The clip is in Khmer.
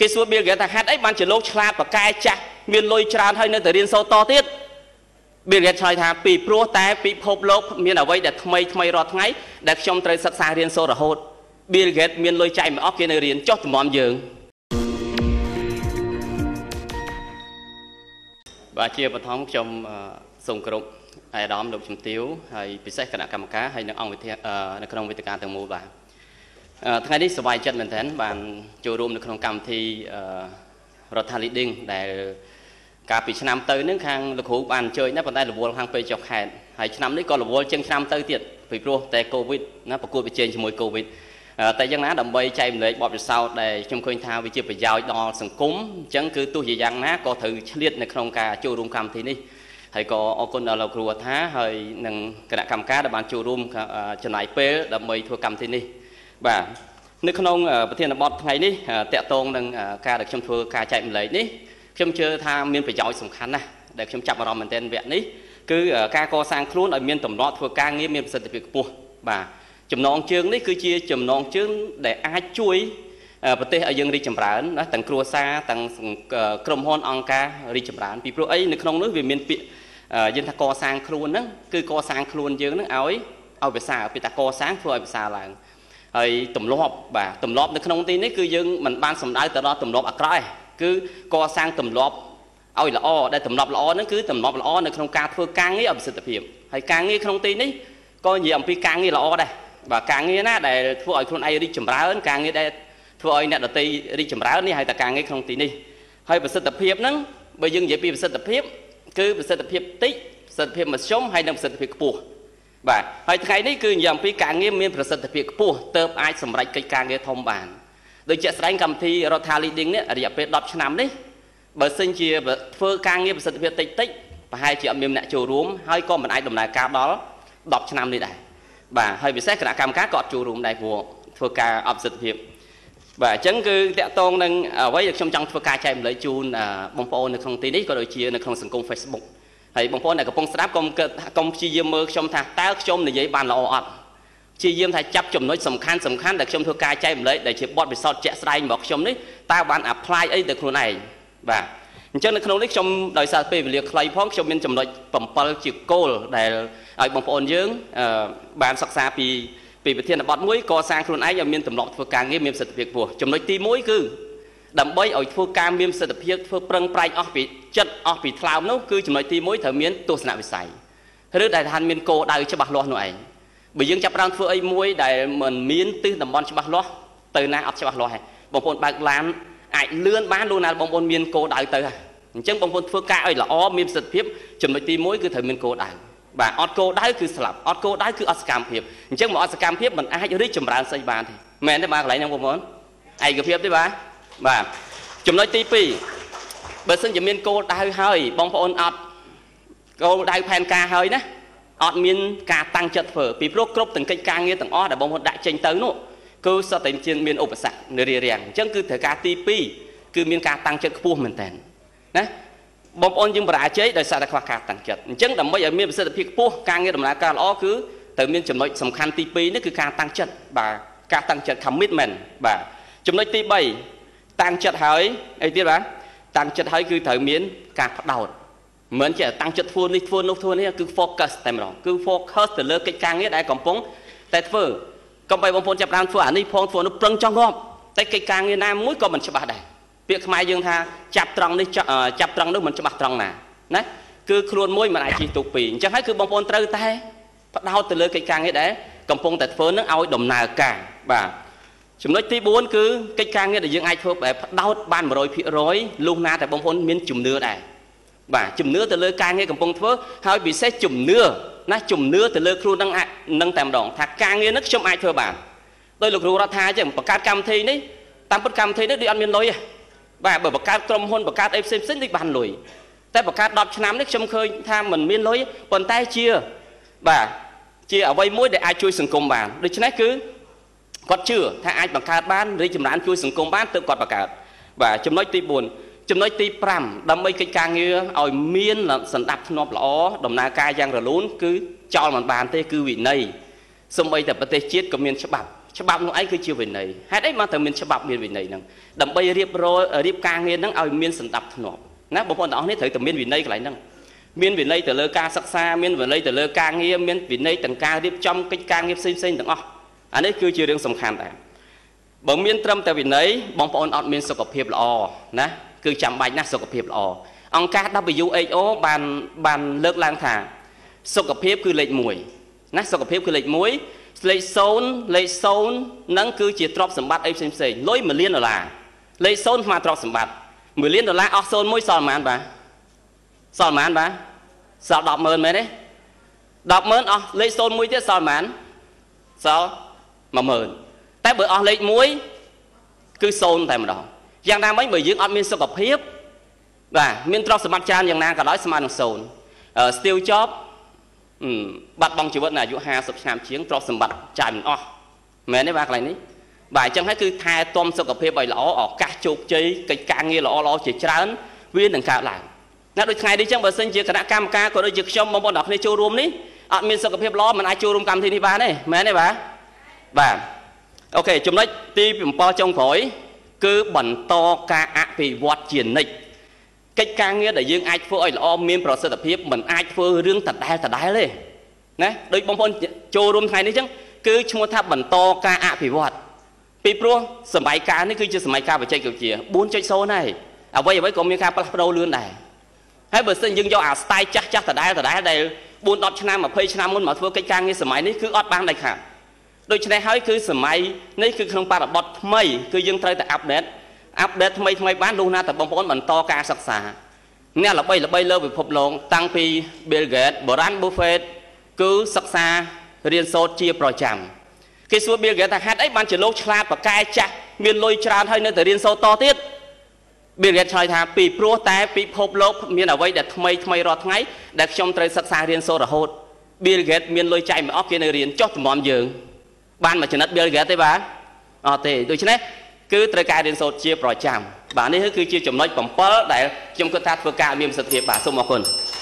គេសួរ Bill Gates ថាហេតុអីបានជាលោកឆ្លាតបកកែចាស់មានលុយច្រើនហើយនៅតែរៀនសូត្រតទៀត Bill Gates ឆ្លើយថាពីព្រោះតែពិភពលោកមានអ្វីដែលថ្មីថ្មីរាល់ថ្ងៃដែលខ្ញុំត្រូវសិក្សារៀនសូត្ររហូត Bill Gates មានលុយចាយមិនអស់គេនៅរៀនចុះតម្រាំយើងបាទជាបឋមខ្ញុំសូមគោរពអាយដាមលោកជំទាវហើយពិសេសគណៈកម្មការហើយនិងអង្គវិទ្យានៅក្នុងវេទិកាទាំងមូលបាទ ថ្ងៃនេះសប្បាយចិត្តមែនទែនបានចូលរួមនៅក្នុងកម្មវិធីរដ្ឋា leading ដែលកាលពីឆ្នាំទៅនឹងខាងលោកគ្រូបានអញ្ជើញណាប៉ុន្តែរវល់ខាងពេលចុះខេតហើយឆ្នាំនេះក៏រវល់ជាងឆ្នាំទៅទៀតពីព្រោះតែកូវីដណាប្រកួតប្រជែងជាមួយកូវីដតែយ៉ាងណាដើម្បីចែករំលែកបទពិសោធន៍ដែលខ្ញុំឃើញថាវាជាប្រយោជន៍ដល់សង្គមអញ្ចឹងគឺទោះជាយ៉ាងណាក៏ត្រូវឆ្លៀតនៅក្នុងការចូលរួមកម្មវិធីនេះហើយក៏អរគុណដល់លោកគ្រូអថាហើយនិងគណៈកម្មការដែលបានចូលរួមចំណាយពេលដើម្បីធ្វើកម្មវិធីនេះ បាទនៅក្នុងប្រធានបទថ្ងៃនេះតកតងនឹងការដែលខ្ញុំធ្វើការចែកម្លែកនេះខ្ញុំជឿថាមានប្រយោជន៍សំខាន់ណាស់ដែលខ្ញុំចាប់អារម្មណ៍មែនទែនវគ្គនេះគឺការកសាងខ្លួនឲ្យមានតម្លាប់ធ្វើការងារមានប្រសិទ្ធភាពខ្ពស់បាទចំណងជើងនេះគឺជាចំណងជើងដែលអាចជួយប្រទេសឲ្យយើងរីកចម្រើនណាទាំងគ្រួសារទាំងក្រុមហ៊ុនអង្គការរីកចម្រើនពីព្រោះអីនៅក្នុងនោះវាមានពាក្យយើងថាកសាងខ្លួនហ្នឹងគឺកសាងខ្លួនយើងហ្នឹងឲ្យឲ្យភាសាពីតាកសាងធ្វើឲ្យភាសាឡើង ហើយទម្លាប់បាទទម្លាប់នៅក្នុងទីនេះគឺយើងមិនបានសំដៅទៅដល់ទម្លាប់អាក្រក់ទេគឺកសាងទម្លាប់ឲ្យល្អដែលទម្លាប់ល្អហ្នឹងគឺទម្លាប់ល្អនៅក្នុងការធ្វើការងារឲ្យប្រសិទ្ធភាពហើយការងារក្នុងទីនេះក៏និយាយអំពីការងារល្អដែរបាទការងារណាដែលធ្វើឲ្យខ្លួនឯងរីកចម្រើនការងារដែលធ្វើឲ្យអ្នកដទៃរីកចម្រើននេះហើយតែការងារក្នុងទីនេះហើយប្រសិទ្ធភាពហ្នឹងបើយើងនិយាយពីប្រសិទ្ធភាពគឺប្រសិទ្ធភាពតិចប្រសិទ្ធភាពមធ្យមហើយនិងប្រសិទ្ធភាពខ្ពស់ បាទហើយថ្ងៃនេះគឺនិយាយអំពីការងារមានប្រសិទ្ធភាពខ្ពស់ទៅអាចសម្រេចកិច្ចការងារធំបានដូចជាក់ស្ដែងកម្មវិធីរដ្ឋា leading នេះរយៈពេល10ឆ្នាំនេះបើសិនជាធ្វើការងារប្រសិទ្ធភាពតិចតិចប្រហែលជាអត់មានអ្នកចូលរួមហើយក៏មិនអាចដំណើរការដល់10ឆ្នាំនេះដែរបាទហើយពិសេសគណៈកម្មការក៏អត់ចូលរួមដែរព្រោះធ្វើការអបសិទ្ធភាពបាទអញ្ចឹងគឺតកតងនឹងអ្វីដែលខ្ញុំចង់ធ្វើការចែកម្លែកជូនបងប្អូននៅក្នុងទីនេះក៏ដូចជានៅក្នុងសង្គម Facebook ហើយបងប្អូនដែលកំពុងស្ដាប់កុំគិតកុំព្យាយាមមើលខ្ញុំថាតើខ្ញុំនិយាយបានល្អអត់ព្យាយាមថាចាប់ចំណុចសំខាន់សំខាន់ដែលខ្ញុំធ្វើការចែកម្លែកដែលជាបទពិសោធន៍ជាក់ស្ដែងរបស់ខ្ញុំនេះតើបាន apply អីទៅខ្លួនឯងបាទអញ្ចឹងនៅក្នុងនេះខ្ញុំដោយសារពេលវេលាខ្លីផងខ្ញុំមានចំណុច7ជាគោលដែលឲ្យបងប្អូនយើងបានសិក្សាពីពីប្រធានបទមួយកសាងខ្លួនឯងឲ្យមានទម្លាប់ធ្វើការងារមានប្រសិទ្ធភាពខ្ពស់ចំណុចទី1គឺ ដើម្បីឲ្យធ្វើការមានប្រសិទ្ធភាពធ្វើប្រឹងប្រែងអស់ពីចិត្តអស់ពីថ្លើមនោះគឺចំណុចទី1ត្រូវមានទស្សនវិស័យឬដែលថាមានគោលដៅច្បាស់លាស់នោះឯងបើយើងចាប់ផ្ដើមធ្វើអីមួយដែលមិនមានទិសតំបន់ច្បាស់លាស់ទៅណាអត់ច្បាស់លាស់ទេបងប្អូនបើកឡានអាចលឿនបានលោកណាបងប្អូនមានគោលដៅទៅហើយអញ្ចឹងបងប្អូនធ្វើការឲ្យល្អមានប្រសិទ្ធភាពចំណុចទី1គឺត្រូវមានគោលដៅបាទអត់គោលដៅគឺស្លាប់អត់គោលដៅគឺអត់សកម្មភាពអញ្ចឹងមកអត់សកម្មភាពមិនអាចរីកចម្រើនស្អីបានទេមែនទេបាទកន្លែងហ្នឹងបងប្អូនឯកភាពទេបាទ បាទចំណុចទី2បើសិនជាមានគោលដៅហើយបងប្អូនអត់គោលដៅផែនការហើយណាអត់មានការតាំងចិត្តធ្វើពីព្រោះគ្រប់ទាំងកិច្ចការងារទាំងអស់ដែលបងប្អូនដាក់ចេញទៅនោះគឺសតតែមានឧបសគ្គនៅរារាំងអញ្ចឹងគឺត្រូវការទី2គឺមានការតាំងចិត្តខ្ពស់មែនតើណាបងប្អូនយើងបរាជ័យដោយសារតែខ្វះការតាំងចិត្តអញ្ចឹងដើម្បីឲ្យមានប្រសិទ្ធភាពខ្ពស់ការងារដំណើរការល្អគឺត្រូវមានចំណុចសំខាន់ទី2នេះគឺការតាំងចិត្តបាទការតាំងចិត្ត commitment បាទចំណុចទី3 តាំងចិត្តហើយអីទៀតបាទតាំងចិត្តហើយគឺត្រូវមានការផ្ដោតមិនចេះតាំងចិត្តធ្វើនេះធ្វើនោះធ្វើនេះគឺ focus តែម្ដងគឺ focus ទៅលើកិច្ចការងារដែលកំពុងតែធ្វើកុំបីបងប្អូនចាប់បានធ្វើអានេះផងធ្វើនោះប្រឹងចង់ងាប់តែកិច្ចការងារណាមួយក៏មិនច្បាស់ដែរពាក្យខ្មែរយើងថាចាប់ត្រង់នេះចាប់ត្រង់នោះមិនច្បាស់ត្រង់ណាណាគឺខ្លួនមួយមិនអាចជិះទូពីរអញ្ចឹងហើយគឺបងប្អូនត្រូវតែផ្ដោតទៅលើកិច្ចការងារដែលកំពុងតែធ្វើនឹងឲ្យដំណើរការបាទ ចំណុចទី4គឺកិច្ចការងារដែលយើងអាចធ្វើបែបផ្ដោតបាន100%លុះណាតែបងប្អូនមានជំនឿដែរបាទជំនឿទៅលើការងារកំពុងធ្វើហើយពិសេសជំនឿណាជំនឿទៅលើខ្លួននឹងនឹងតែម្ដងថាការងារនេះខ្ញុំអាចធ្វើបានដោយលោកគ្រូរដ្ឋាអញ្ចឹងបង្កើតកម្មវិធីនេះតាមពិតកម្មវិធីនេះដូចអត់មានលុយទេបាទបើបង្កើតក្រុមហ៊ុនបង្កើតអីផ្សេងផ្សេងដូចបានលុយតែបង្កើត10ឆ្នាំនេះខ្ញុំឃើញថាมันមានលុយប៉ុន្តែជាបាទជាអ្វីមួយដែលអាចជួយសង្គមបានដូច្នេះគឺ គាត់ជឿថាអាចបង្កើតបានរីកចម្រើនជួយសង្គមបានទើបគាត់បង្កើតបាទចំណុចទី4ចំណុចទី5ដើម្បីកិច្ចការងារឲ្យមានសន្តិភាពធ្នាប់ល្អដំណើរការយ៉ាងរលូនគឺចោលមិនបានទេគឺវិន័យសំបីតែប្រទេសជាតិក៏មានច្បាប់ច្បាប់នោះឯងគឺជាវិន័យហេតុអីមកត្រូវមានច្បាប់មានវិន័យហ្នឹងដើម្បីរៀបរយរៀបការងារហ្នឹងឲ្យមានសន្តិភាពណាបងប្អូនទាំងអស់នេះត្រូវតែមានវិន័យកន្លែងហ្នឹងមានវិន័យទៅលើការសិក្សាមានវិន័យទៅលើការងារមានវិន័យទាំងការរៀបចំកិច្ចការងារផ្សេងផ្សេងទាំងអស់ អានេះគឺជារឿងសំខាន់ដែរបើមានត្រឹមតែវិន័យបងប្អូនអត់មានសុខភាពល្អណាគឺចាំបាច់ណាស់សុខភាពល្អអង្គការ WHO បានបានលើកឡើងថា សុខភាពគឺលេខ1ណាសុខភាពគឺលេខ1លេខ0លេខ0ហ្នឹងគឺជាទ្រព្យសម្បត្តិអីផ្សេងផ្សេងលុយ1លានដុល្លារលេខ0ស្មើទ្រព្យសម្បត្តិ1លានដុល្លារអស់0មួយសល់ប៉ុន្មានបាទសល់ប៉ុន្មានបាទសល់100000មែនទេ100000អស់លេខ01ទៀតសល់ប៉ុន្មានសល់ 10000តែបើអស់លេខ1គឺ0តែម្ដងយ៉ាងណាមិញបើយើងអត់មានសុខភាពបាទមានទ្រព្យសម្បត្តិច្រើនយ៉ាងណាក៏ដោយស្មើនឹង0 Steve Jobs បាត់បង់ជីវិតនៅអាយុ50ឆ្នាំជាងទ្រព្យសម្បត្តិចាញ់អស់មែនទេបាទកន្លែងនេះបាទអញ្ចឹងហើយគឺថែទាំសុខភាពឲ្យល្អឱកាសជោគជ័យកិច្ចការងារល្អល្អជាច្រើនវានឹងកើតឡើងណាដូចថ្ងៃនេះអញ្ចឹងបើសិនជាគណៈកម្មការក៏ដូចជាខ្ញុំបងប្អូនទាំងគ្នាចូលរួមនេះអត់មានសុខភាពល្អមិនអាចចូលរួមកម្មវិធីនេះបានទេមែនទេបាទ បាទអូខេចំណុចទី7ចុងក្រោយគឺបន្តការអភិវឌ្ឍជានិច្ចកិច្ចការងារដែលយើងអាចធ្វើឲ្យល្អមានប្រសិទ្ធភាពមិនអាចធ្វើរឿងដដែលដដែលទេណាដូចបងប្អូនចូលរួមថ្ងៃនេះអញ្ចឹងគឺឈ្មោះថាបន្តការអភិវឌ្ឍពីព្រោះសម័យកាលនេះគឺជាសម័យកាលបច្ចេកវិទ្យា4.0ហើយអ្វីអ្វីក៏មានការផ្លាស់ប្ដូរលឿនដែរហើយបើសិនយើងយកអាស្ទាយចាស់ចាស់ដដែលដដែលដែល4 10ឆ្នាំ20ឆ្នាំមុនមកធ្វើកិច្ចការងារសម័យនេះគឺអត់បានដាច់ខាត ដូច្នេះហើយគឺសម័យនេះគឺក្នុងបរិបទថ្មីគឺយើងត្រូវតែអាប់ដេតអាប់ដេតថ្មីថ្មីបានលុះណាតែបងប្អូនបន្តការសិក្សាអ្នកល្បីល្បីលើពិភពលោកតាំងពី Bill Gates Warren Buffett គឺសិក្សារៀនសូត្រជាប្រចាំគេសួរ Bill Gates ថាហេតុអីបានជាលោកឆ្លាតប្រកែចាស់មានលុយច្រើនហើយនៅតែរៀនសូត្រតទៀត Bill Gates ឆ្លើយថាពីព្រោះតែពិភពលោកមានអ្វីដែលថ្មីថ្មីរាល់ថ្ងៃដែលខ្ញុំត្រូវសិក្សារៀនសូត្ររហូត Bill Gates មានលុយចាយមិនអស់គេនៅរៀនចុះតម្រាំយើង បានមកចំណិត Bill Gates ទេបាទអត់ទេដូច្នេះគឺត្រូវការរៀនសូត្រជាប្រចាំបាទនេះគឺជាចំណុច7ដែលខ្ញុំគិតថាធ្វើការមានប្រសិទ្ធភាពបាទសូមអរគុណ